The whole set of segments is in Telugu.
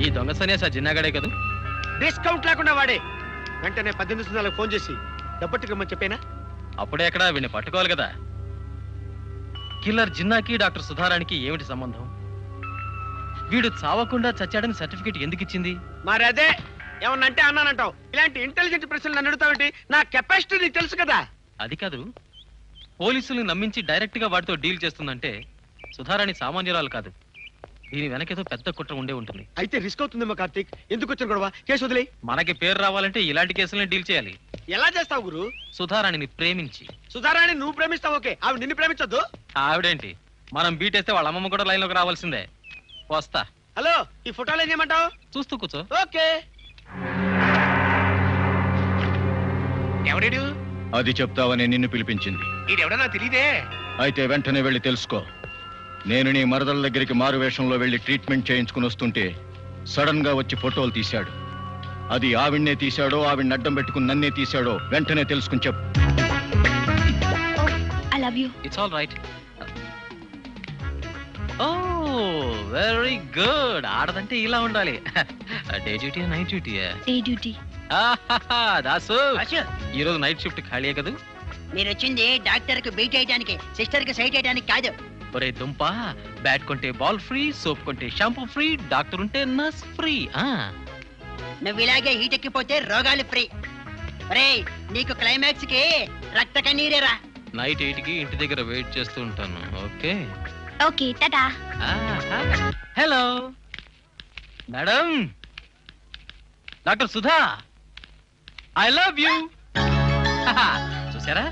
ఈ దొంగ సన్యాసి జిన్నాగడే కదా? డిస్కౌంట్ లేకుండా వాడే. వెంటనే పద్దెనిమిది వందలకు ఫోన్ చేసి డబ్బట్టుకోమని చెప్పేనా? అప్పుడే ఎక్కడ వీడిని పట్టుకోవాలి కదా. కిల్లర్ జిన్నాకి డాక్టర్ సుధారానికి ఏమిటి సంబంధం? వీడు చావకుండా చచ్చాడని సర్టిఫికేట్ ఎందుకు ఇచ్చింది? మరి అదే ఏమన్నా అంటే అన్నానంటావు. ఇలాంటి ఇంటెలిజెంట్ ప్రశ్నలు నన్ను అడుగుతావేంటి నా కెపాసిటీ నీకు తెలుసు కదా. అది కాదు. పోలీసుల్ని నమ్మించి డైరెక్ట్గా వాడితో డీల్ చేస్తుందంటే సుధారాణి సామాన్యురాలు కాదు. దీని వెనకేదో పెద్ద కుట్ర ఉండే ఉంటుంది. అయితే రిస్క్ అవుతుందేమో కార్తీక్? ఎందుకు వచ్చిన గొడవ? కేసు వదిలే మనకి పేరు రావాలంటే ఇలాంటి కేసుల్ని డీల్ చేయాలి. ఎలా చేస్తావు గురు? సుధారాణిని ప్రేమించి. సుధారాణి నువ్వు ప్రేమిస్తావు ఓకే. ఆవిడ నిన్ను ప్రేమించొద్దు. ఆవిడేంటి? మనం బీటేస్తే వాళ్ళ అమ్మమ్మ కూడా లైన్లోకి రావాల్సిందే. వస్తా. హలో ఈ ఫోటోలు ఏం చేయమంటావు? చూస్తూ కూర్చో. ఓకే. ఎవడేడు? అది చెప్తావని నిన్ను పిలిపించింది. ఈడెవడో నాకు తెలియదే అయితే వెంటనే వెళ్ళి తెలుసుకో. నేను నీ మరదల దగ్గరికి మారు వేషంలో వెళ్ళి ట్రీట్మెంట్ చేయించుకుని వస్తుంటే సడన్గా వచ్చి ఫోటోలు తీశాడు. అది ఆవిడ్నే తీశాడో ఆవిడ్ని అడ్డం పెట్టుకుని నన్నే తీశాడో వెంటనే తెలుసుకుని చెప్పు. I love you it's all right oh very good ఆడదంటే ఇలా ఉండాలి. Day duty night duty day duty Dasu. ఈ రోజు నైట్ షిఫ్ట్ ఖాళీ కదా? మీరు వచ్చింది డాక్టర్కు బీట్ చేయడానికి సిస్టర్కి సైట్ చేయడానికి కాదు. ఒరే దుంప బ్యాట్ కొంటే బాల్ ఫ్రీ సోప్ కొంటే షాంపూ ఫ్రీ డాక్టర్ ఉంటే నర్స్ ఫ్రీ ఆ? నువ్వు ఇలాగే హీట్ ఎక్కిపోతే రోగాలు ఫ్రీ. రే నీకు క్లైమాక్స్కి రక్త కన్నీరేరా నైట్ ఎయిట్కి ఇంటి దగ్గర వెయిట్ చేస్తూ ఉంటాను okay? Okay ta-ta. Hello madam doctor Sudha I love you చూసారా?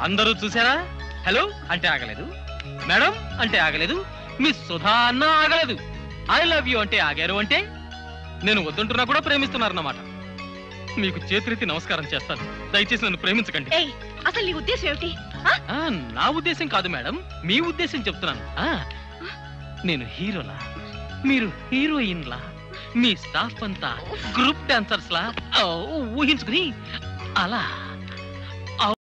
అందరూ చూసారా? హలో అంటే ఆగలేదు. మేడం అంటే ఆగలేదు. మిస్ సుధా అన్న ఆగలేదు. ఐ లవ్ యూ అంటే ఆగారు అంటే నేను వద్దంటున్నా కూడా ప్రేమిస్తున్నారన్నమాట. మీకు చేతులెత్తి నమస్కారం చేస్తాను. దయచేసి నన్ను ప్రేమించకండి. ఏయ్ అసలు నీ ఉద్దేశం ఏమిటి? ఆ, నా ఉద్దేశం కాదు మేడం. మీ ఉద్దేశం చెప్తున్నాను. ఆ, నేను హీరోలా? మీరు హీరోయిన్లా? మీ స్టాఫ్ అంతా గ్రూప్ డాన్సర్స్ లా ఆ, ఊహించుకుని అలా.